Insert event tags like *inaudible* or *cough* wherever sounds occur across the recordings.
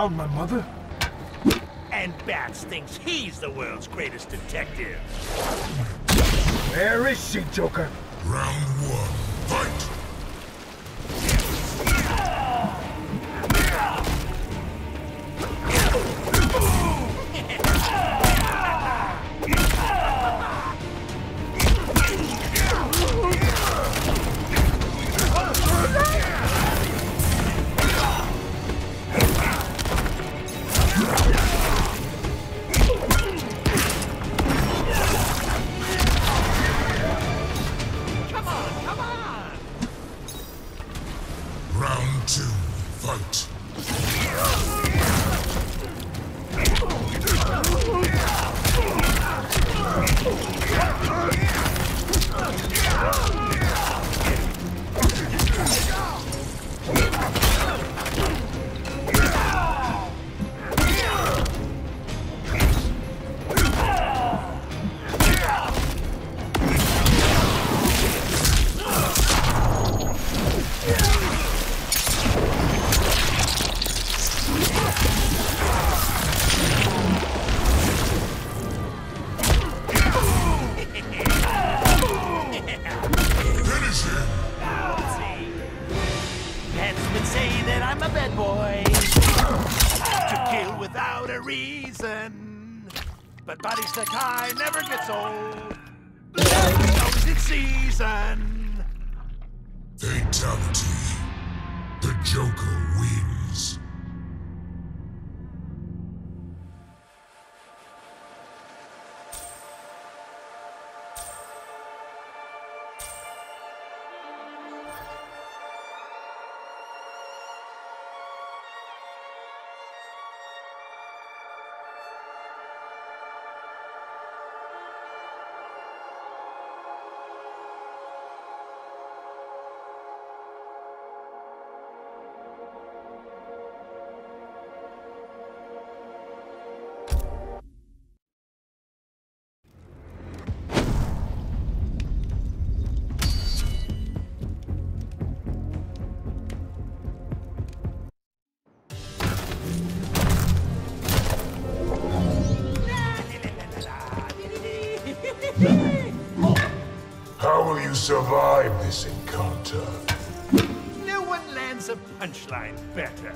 You found my mother? And Bats thinks he's the world's greatest detective. Where is she, Joker? Round one, How will you survive this encounter? No one lands a punchline better.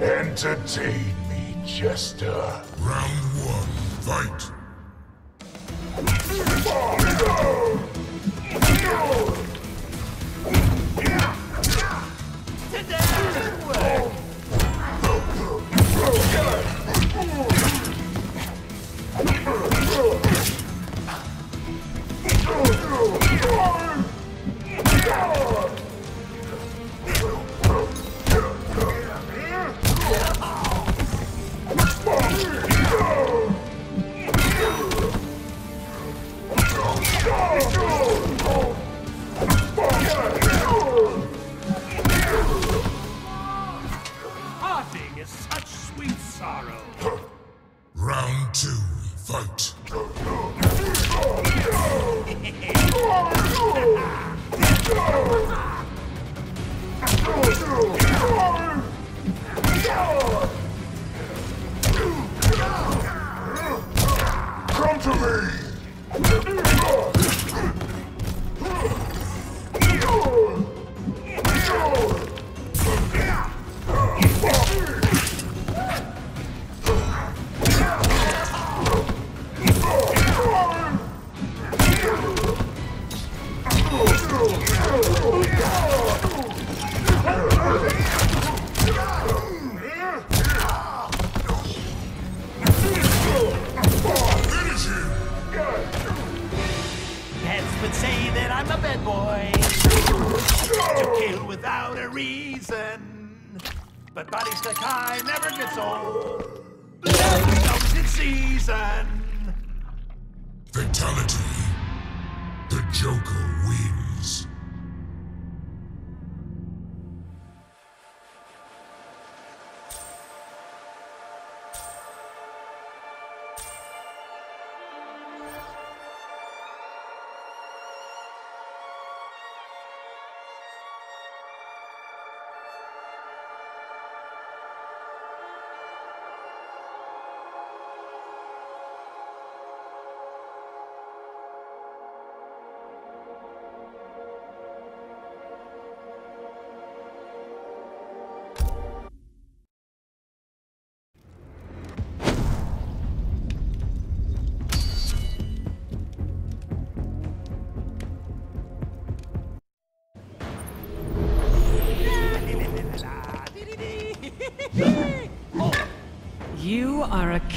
Entertain me, Jester. Round one, fight! Today! Say that I'm a bad boy. to kill without a reason. But never gets old. Knows its season. Fatality. The Joker wins.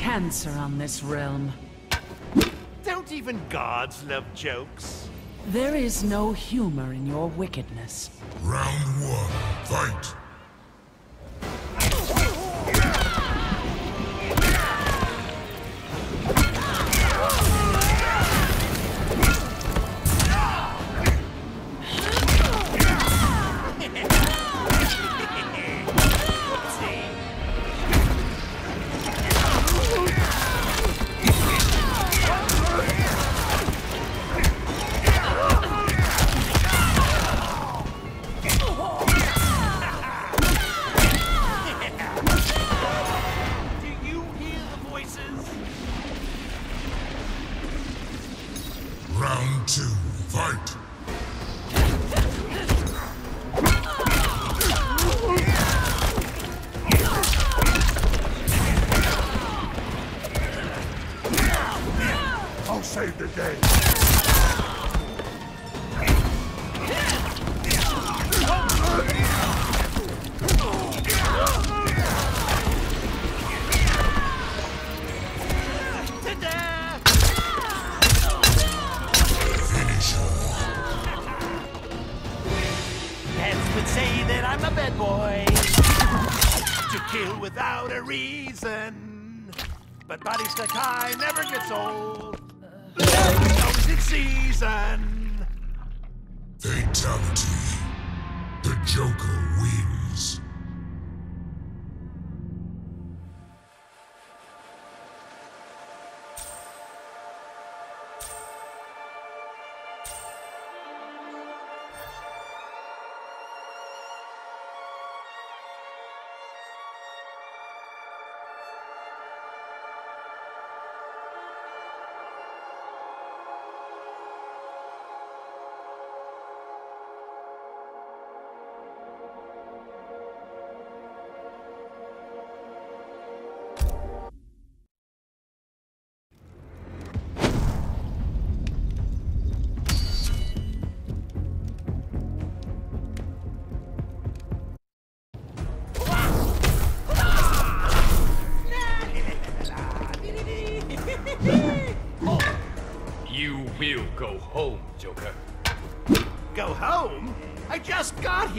cancer on this realm. Don't even gods love jokes? There is no humor in your wickedness. Round one, fight!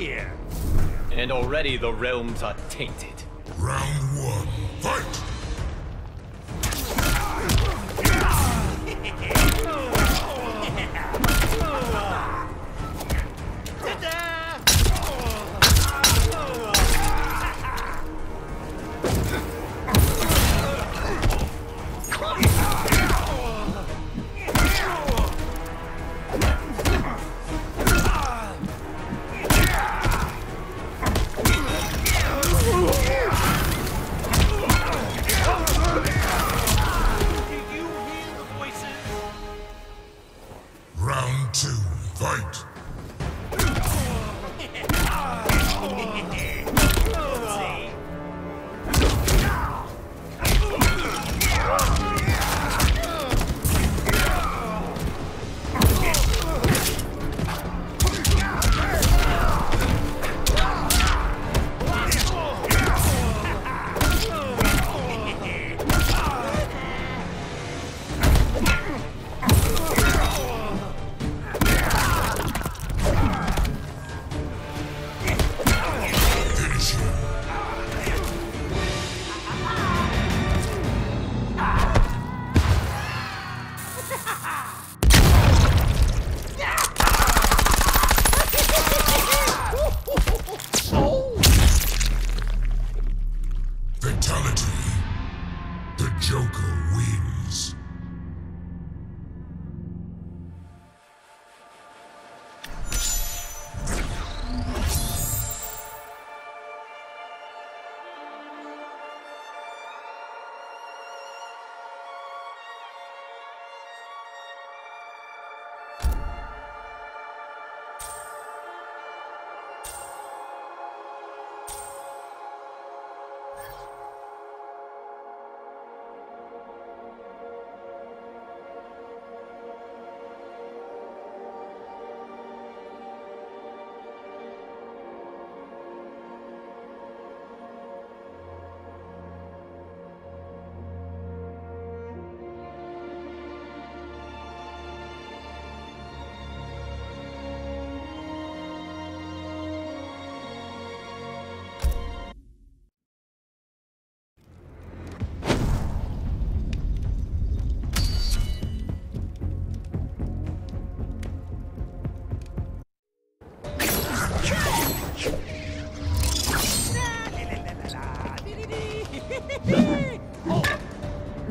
here. And already the realms are tainted. to fight.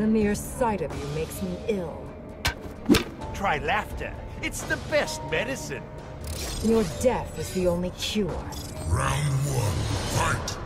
Mere sight of you makes me ill. Try laughter. It's the best medicine. Your death is the only cure. Round one, fight!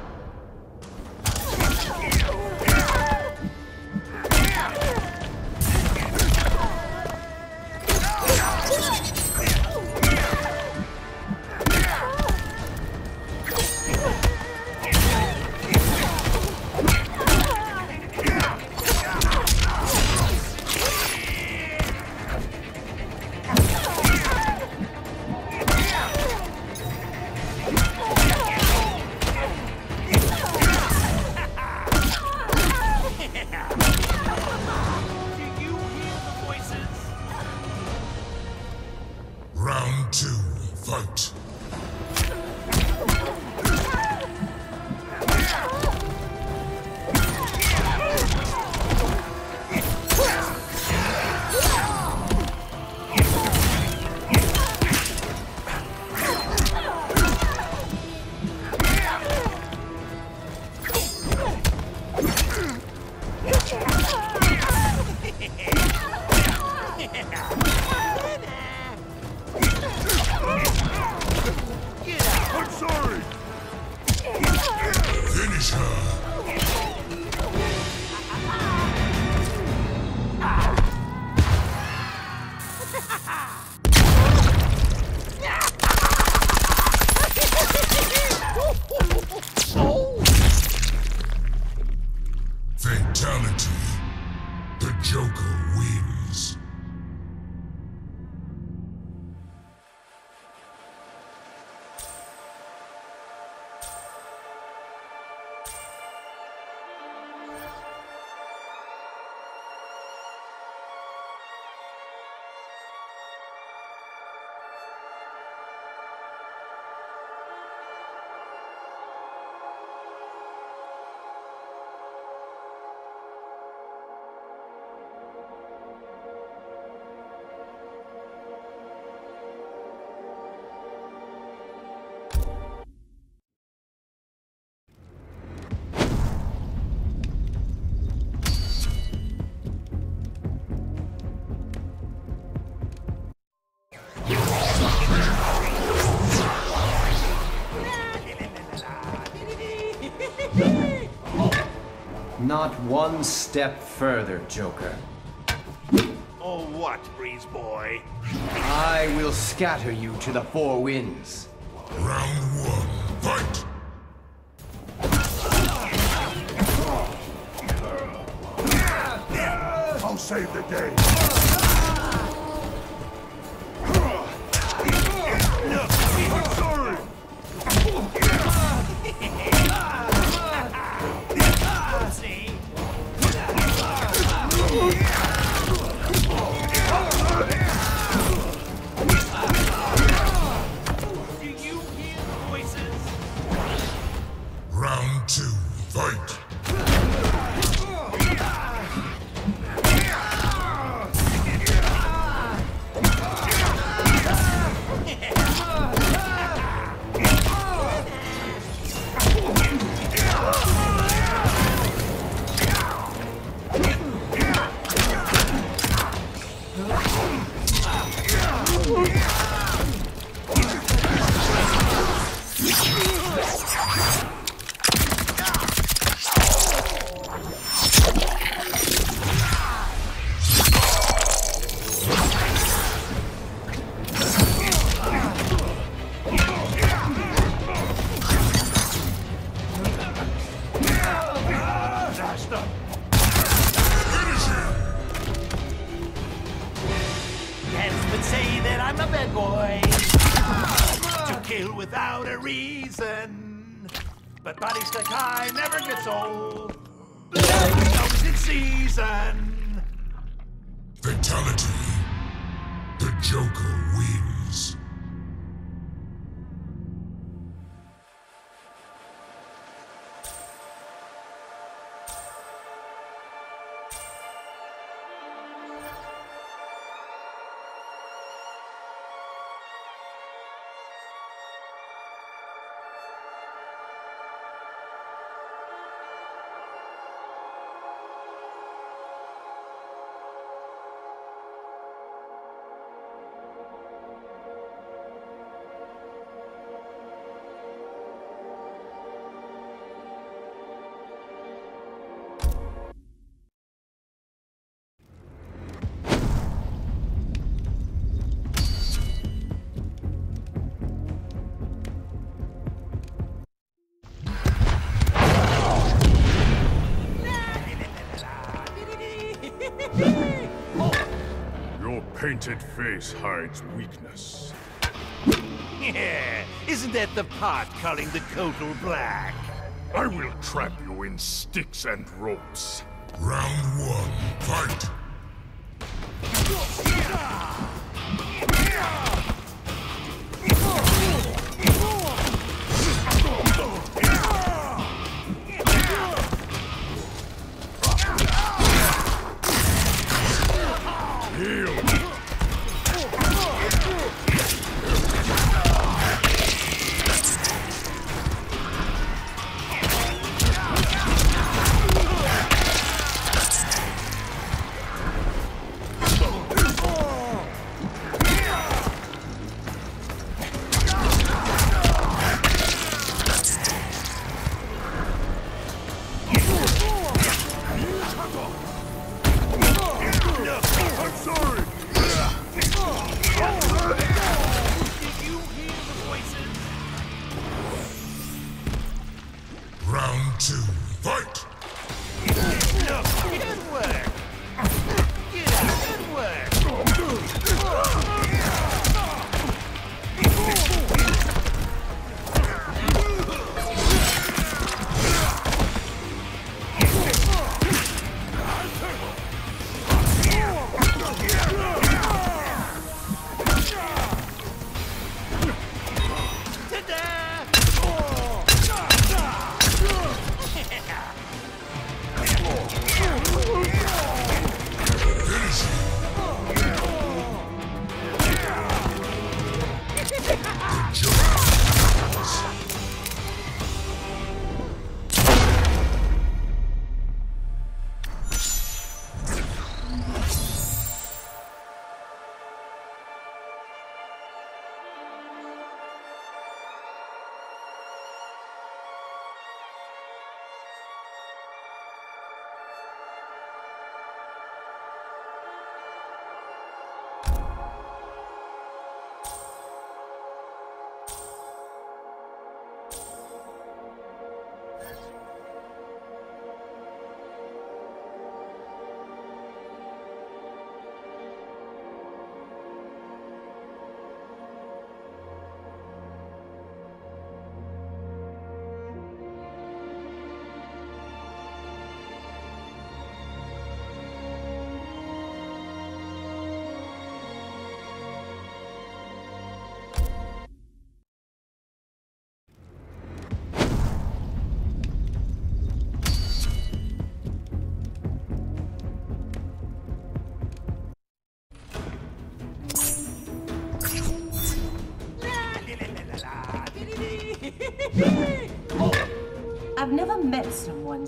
Not one step further, Joker. Oh, what, Breeze Boy? I will scatter you to the four winds. Round one, fight! I'll save the day. Body Stack never gets old. Always in season. Painted face hides weakness. Yeah, isn't that the part calling the total black? I will trap you in sticks and ropes. Round one, fight!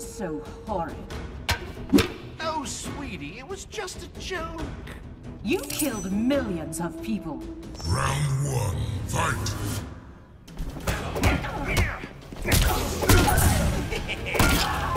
Someone so horrid. Oh, sweetie, it was just a joke. You killed millions of people. Round one, fight! See? *laughs*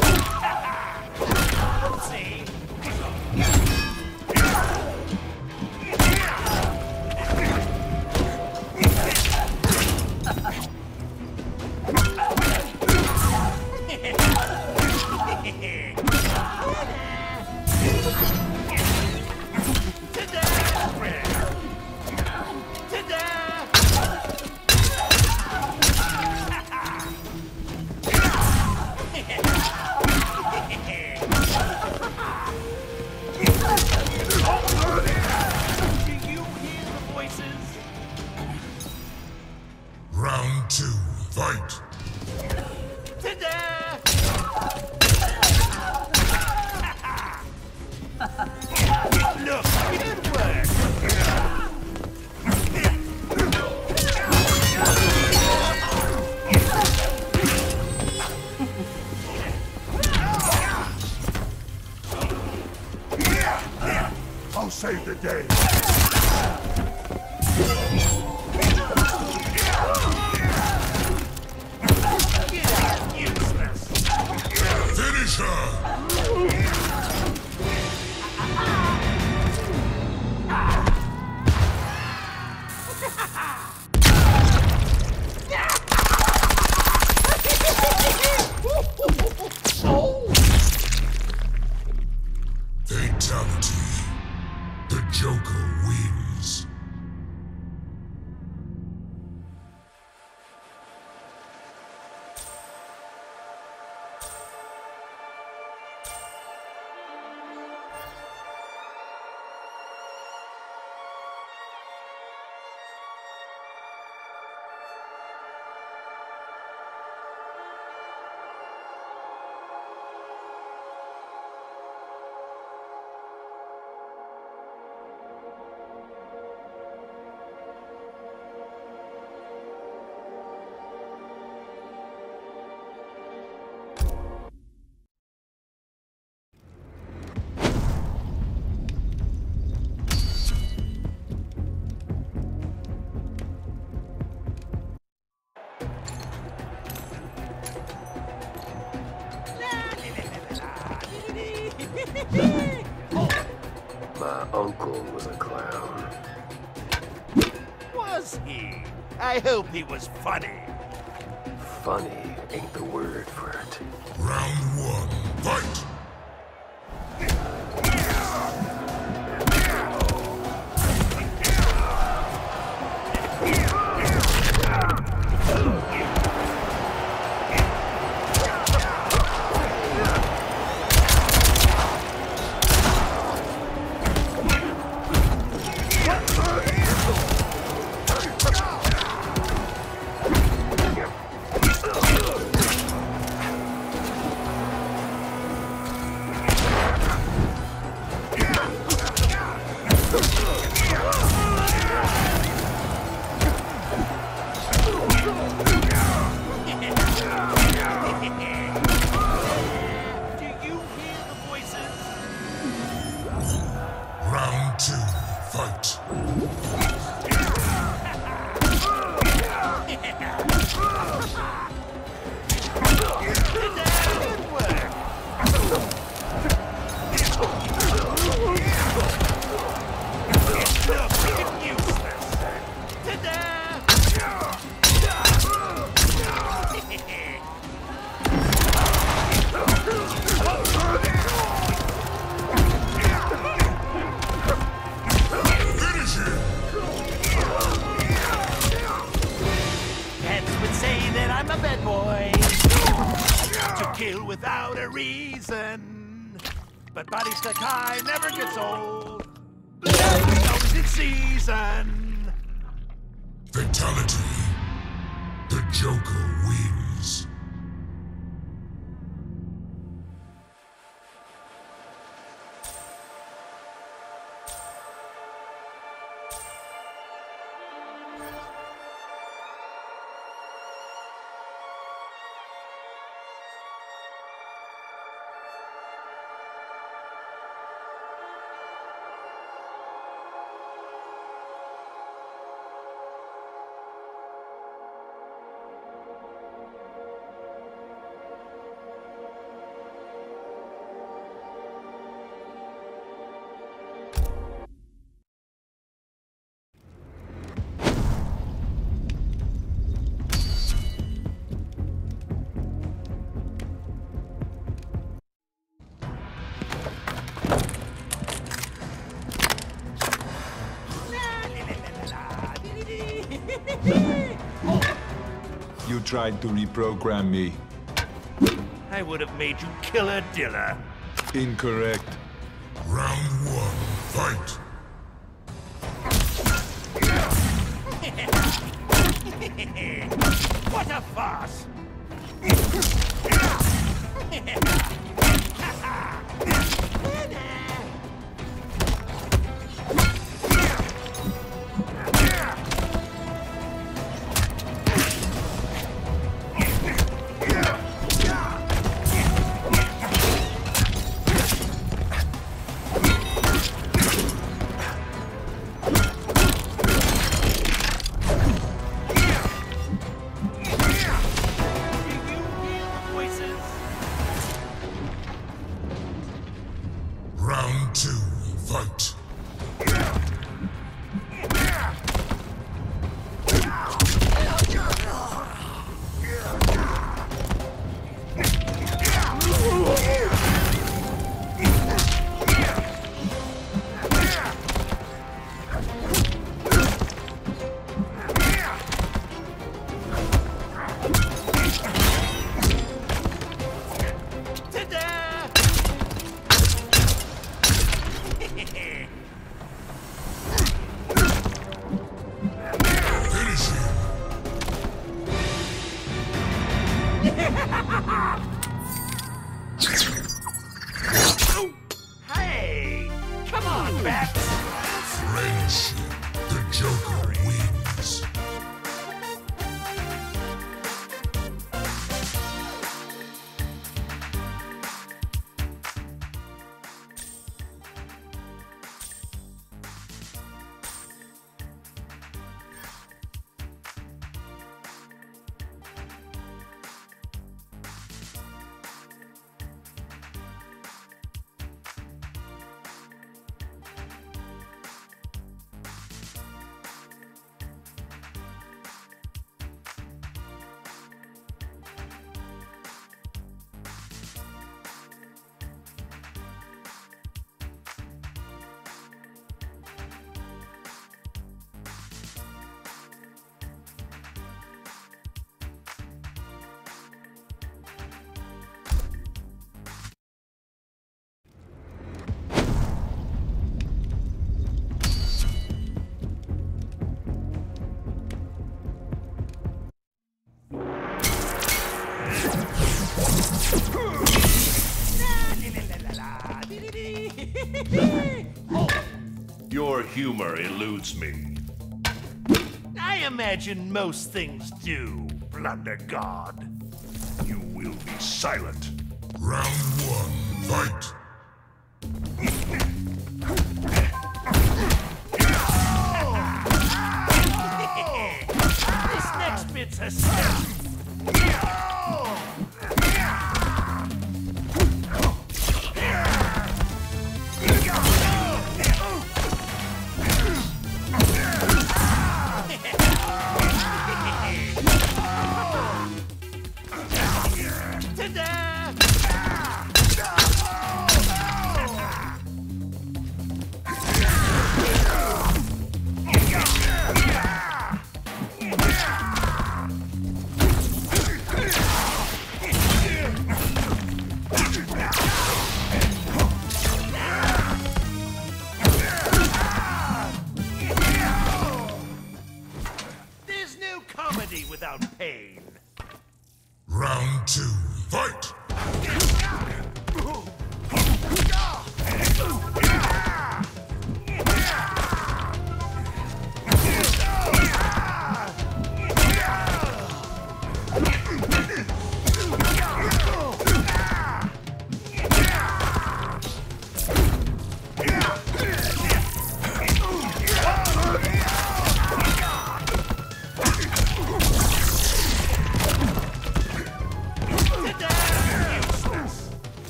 I hope he was funny. Funny ain't the word for it. Round one. tried to reprogram me. I would have made you Killer Diller. Incorrect. Humor eludes me. I imagine most things do, Blunder God. You will be silent. Round one, fight!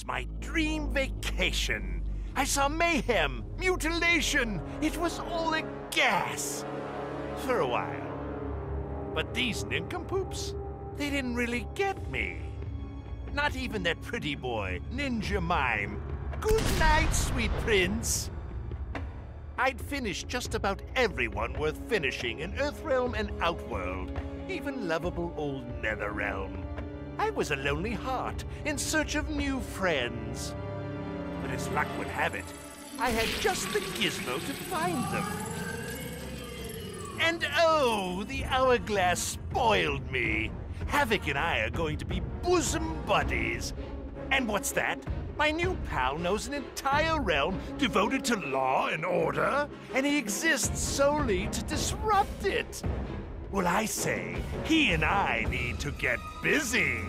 Was my dream vacation. I saw mayhem, mutilation. It was all a gas. For a while. But these nincompoops, they didn't really get me. Not even that pretty boy, Ninja Mime. Good night, sweet prince. I'd finished just about everyone worth finishing in Earthrealm and Outworld, even lovable old Netherrealm. I was a lonely heart in search of new friends. But as luck would have it, I had just the gizmo to find them. And oh, the hourglass spoiled me. Havik and I are going to be bosom buddies. And what's that? My new pal knows an entire realm devoted to law and order, and he exists solely to disrupt it. Well, I say, he and I need to get busy.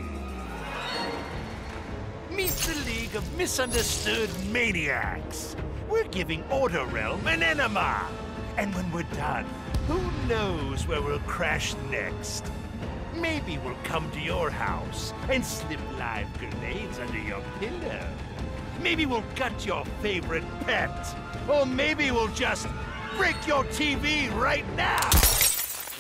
Meet the League of Misunderstood Maniacs. We're giving Order Realm an enema. And when we're done, who knows where we'll crash next? Maybe we'll come to your house and slip live grenades under your pillow. Maybe we'll gut your favorite pet. Or maybe we'll just break your TV right now.